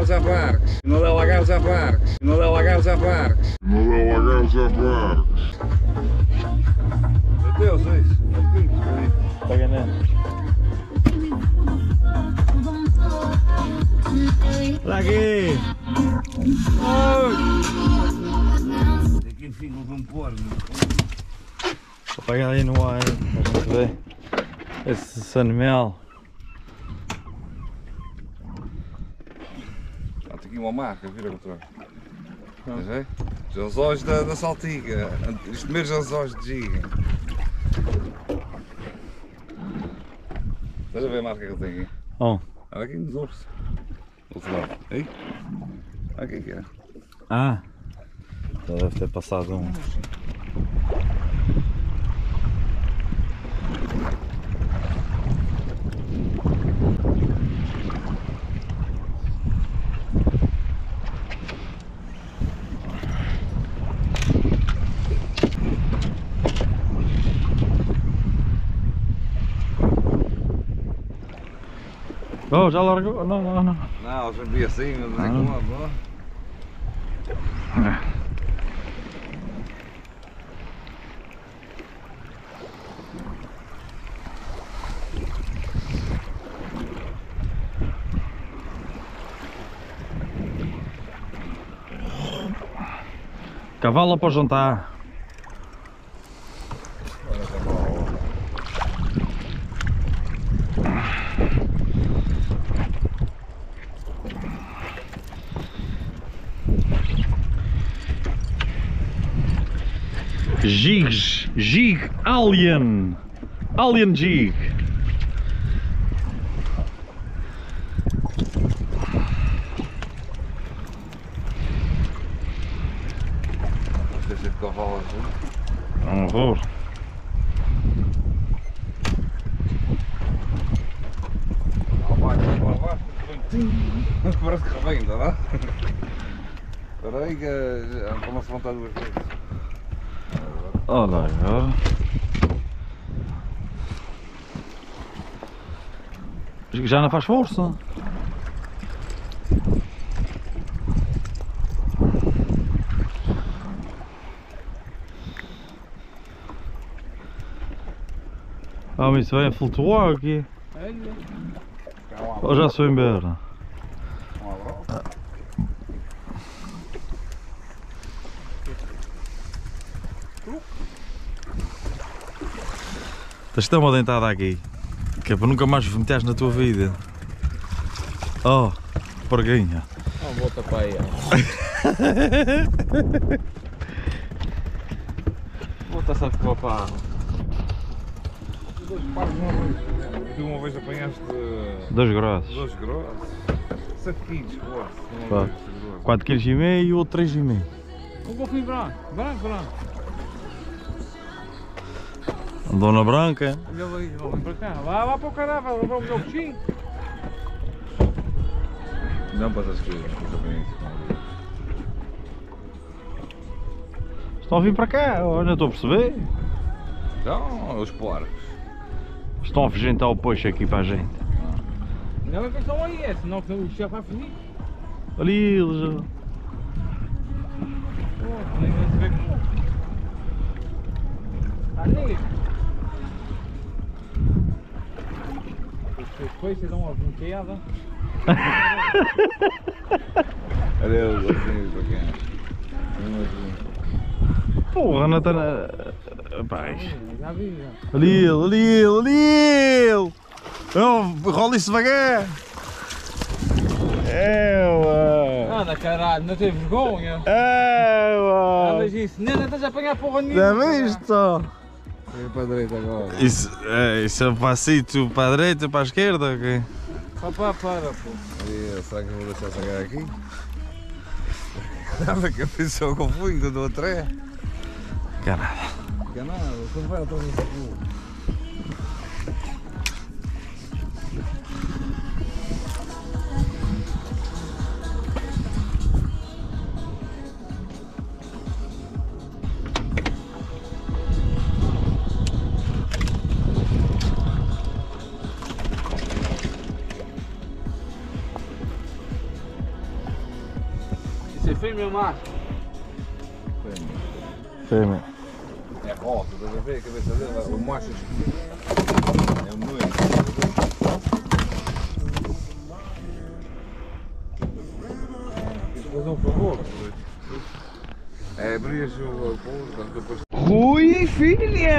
Lagarza Barques, não dá é a Barques, não dá é a Barques, não dá é Lagarza Barques. Adeus, é isso. Está ganhando. Lagui! Oi! É Daqui fica o vampor, Vou pegar aí no ar, a gente vê esse sanmel. Aqui uma marca, vira trás. Estás a ver? Os anzóis da, da saltiga. Os primeiros anzóis de giga. Estás a ver a marca que ele tem aqui? Oh, Olha aqui nos ursos. Do outro lado. Aí? Aqui que é. ah! Já deve ter passado um. Oh, já largou? Não, não, não. Não, já vi assim, mas não é Ah. como a boa. Cavalo para o jantar. Gigs, Gig Alien, Alien Gig. Cavalo assim. Um horror. Parece que rebenta, não é? Aí que já para não se levantar duas vezes. Olha agora. Já não faz força. Ah, mas isso vai a flutuar aqui. Ou já se foi embora? Um abraço. Ter uma dentada aqui. Que é para nunca mais vomitas na tua vida. Oh, porguinha. Não, volta para aí. Volta só ficou para a. Dois pares de uma vez. Tu uma vez apanhaste Dois grossos. dois grossos. 7 quilos, pô. Pá. 4 kg e meio e o outro 3 e meio. Um golfinho branco, branco, branco. Andou na branca. Olha ali, ó, vem para cá. Vai lá para o caralho, vai levar o meu coxinho. Não para essas coisas. Estão a vir para cá, olha, estou a perceber. Então, os porcos. Estão a afugentar o peixe aqui para a gente. Não é questão aí, é, senão que o chefe vai fugir. Ali eles. Pô, nem se vê como. Ali. Os peixes dão uma brinqueada. Olha os. Um assim. Porra, não está na. Rapaz. Já já. Ali ele, ali! Não, rola isso devagar! Ué. Anda caralho, não tem vergonha. É, Andas isso, nem não estás a apanhar porra Já nenhuma. viste? Vem para a direita agora. Isso é, isso é um passito para a direita, para a esquerda? ok? Pá, pá, para, pô. E, será que eu vou deixar sacar aqui? Nada que a pessoa confunde quando o outro é. Caralho. Fica nada, quando vai atrás desse pulo. É fêmea ou macho? Fêmea. É rosa, estás a ver a cabeça dele? O macho é um noite. Fazer um favor. É, abrias o pouso, depois Rui filha!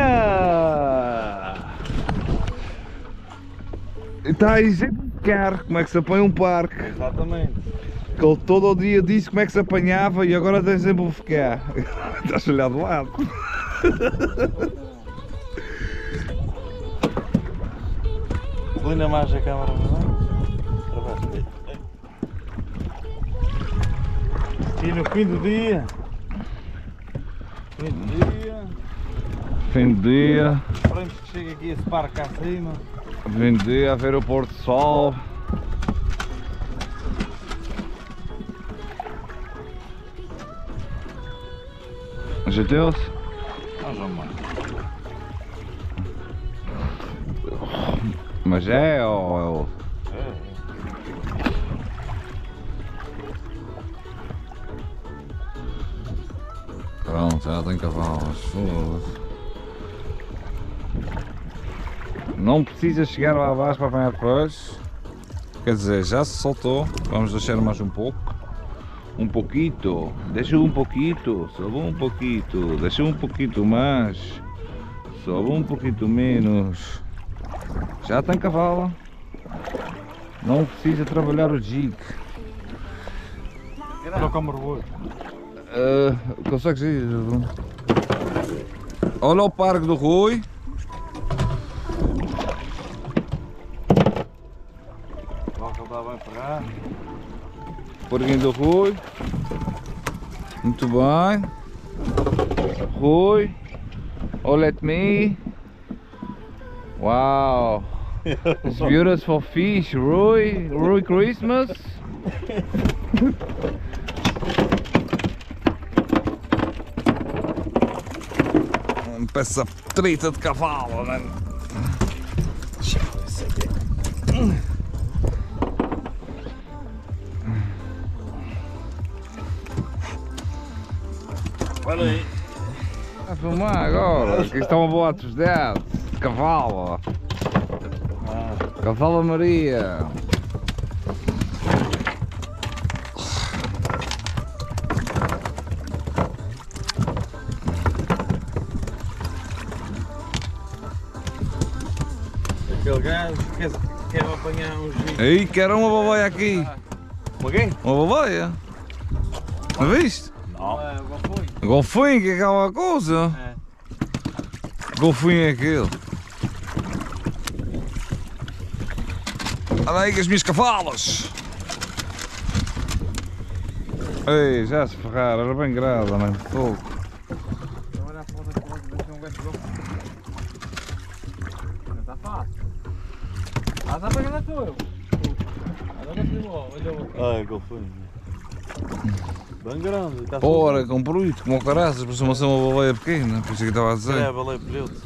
Está aí sempre de carro, como é que se apanha um parque. Exatamente. Que ele todo o dia disse como é que se apanhava e agora tem sempre a ficar. Estás a olhar de lado. Linda mais a câmara, E no fim do dia. Fim do dia. Fim do dia, Esperamos que chegue aqui esse parque acima. fim do dia, a ver o pôr do sol. Mas é ou Pronto, já tem cavalos. Não precisa chegar lá abaixo para apanhar depois. Quer dizer, já se soltou. Vamos deixar mais um pouco. Um pouquito. Deixa um pouquito. Sobe um pouquito. Deixa um pouquito mais. Sobe um pouquito menos. Já tem cavalo. Não precisa trabalhar o jig. Troca o mergulho. Uh, consegues ir? Olha o parque do Rui. Logo ele está bem pegar. Porquinho do Rui. Muito bem. Rui. Oh, let me. Wow. It's beautiful fish, Rui. Rui Christmas. Uma peça trita de cavalo, né? Aí. A filmar agora, que estão a boa dos dedos. Cavalo. Cavalo Maria. Aquele gajo quer, quer apanhar um gigo. Aí, quero uma babaia aqui. Uma quem? Uma babaia. Não viste? Não. É, igual foi. Golfinho, que é aquela coisa. É. Golfinho é aquele. Olha aí as minhas cavalas. Ei, já se ferraram, era bem grada, né? Fogo. Olha a foto aqui, ver se um gajo louco. Não está fácil. Ah, está pegando a tua. Agora se olha o Ah, golfinho. Bem grande. Está Ora, com bruto, como o caraças, por ser uma baleia pequena, por isso é que estava a É, dizer. valeu período.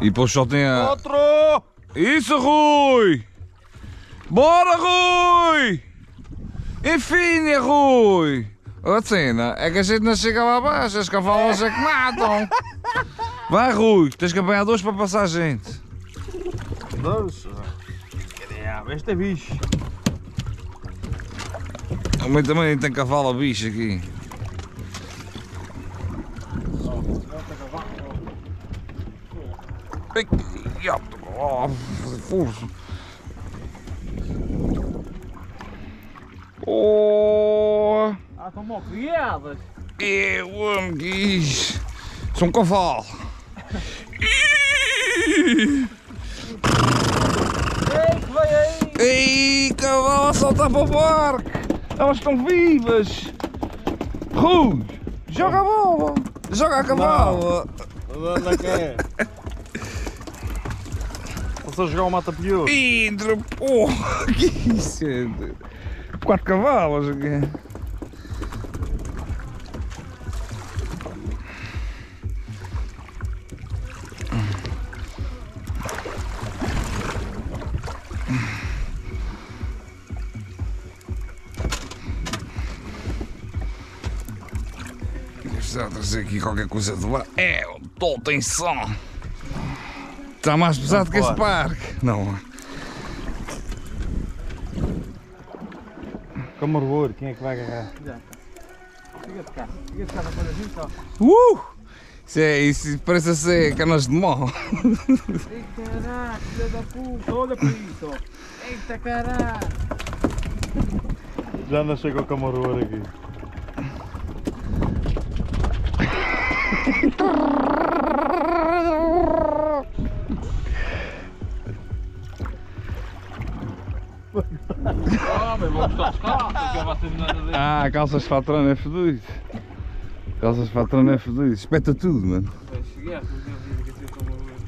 E depois só tem a... Outro! Isso, Rui! Bora, Rui! Enfim, Rui! A cena é que a gente não chega lá abaixo, as cavalas é que matam. Vai, Rui, tens que apanhar dois para passar a gente. Dois. Este é bicho. O meu também tem cavalo bicho aqui. Oh, força. Oh, Ah, estão mal criadas. eu amo isso. Sou um cavalo. Ei, que vai aí! Ei, cavalo a saltar para o barco! Elas estão vivas! Rui, joga a bola! Joga a cavalo! Onde é que é? Posso jogar o mata-pior? Indra, porra! Que isso? Quatro cavalos aqui. Precisar trazer aqui qualquer coisa de lá. É, o tol tem som. Está mais pesado que esse parque. Não. Como orgulho, quem é que vai agarrar? Fica de cá. Fica de cá, não pode assim só. Uh! Isso, é, isso parece ser canas de mão. Ei, caraca, filha da puta, olha para isso. Eita caralho. Já não chegou com orgulho aqui. Ah, mas vou buscar os carros, porque vai ser nada dele. Ah, calças de patrão é fedido. Calças de patrão é fedido. Espeta tudo, mano.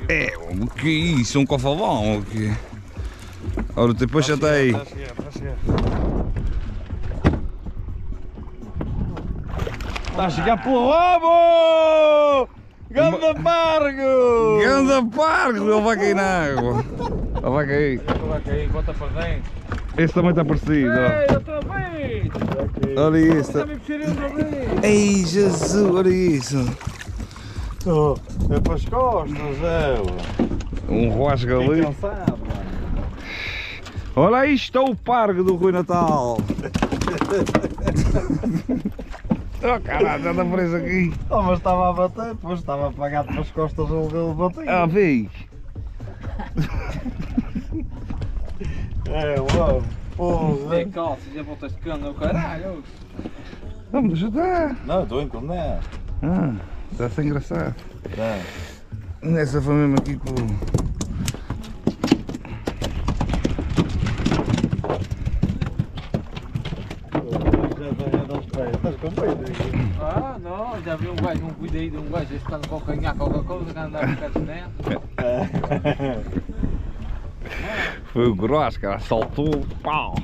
É, o que é isso? Um cofalão? O que é? Ora, depois já está aí. Está a chegar, está a chegar. Está a chegar pelo rabo! Ganda Margo! Ganda parque! Ele vai cair na água. Ele vai cair. Vai cair, bota para dentro. Esse também está parecido. ó. Ei, outra vez! Olha isso. Vez! Ei, Jesus, olha isso. Oh, é para as costas, é. Um rosca ali. cansado. Olha aí está o parque do Rui Natal. oh caralho, anda preso aqui. Oh, mas estava a bater, pois estava apagado pelas costas, ele deu bater. Ah, vê. É, uau. Porra. Tem calça, já voltas de cana, caralho! Vamos estar. Não, estou a encontrar. Ah, está a ser engraçado. Tá. Nessa foi mesmo aqui com. Já tenho a dar aqui? Ah, não, já vi um gajo, um cuida aí de um gajo, este quando calcanhar qualquer coisa, que anda a ficar de. Foi o grosso, cara, saltou, pau.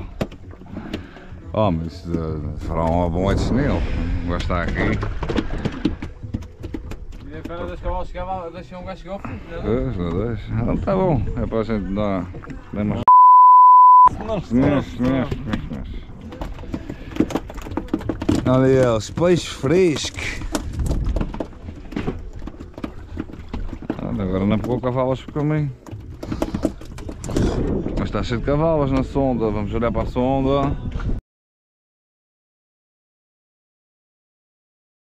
Oh, mas uh, fará uma boa de chinelo. Vou estar aqui. E a cara das cavalos chegava, deixei um gajo chegar ao fundo, não é? Dois. Ah, tá bom, é para a gente dar. dar umas Não Mexe, mexe, mexe, mexe. Olha peixes frescos. Olha, agora não pegou cavalos por caminho. Mas está cheio de cavalos na sonda. Vamos olhar para a sonda.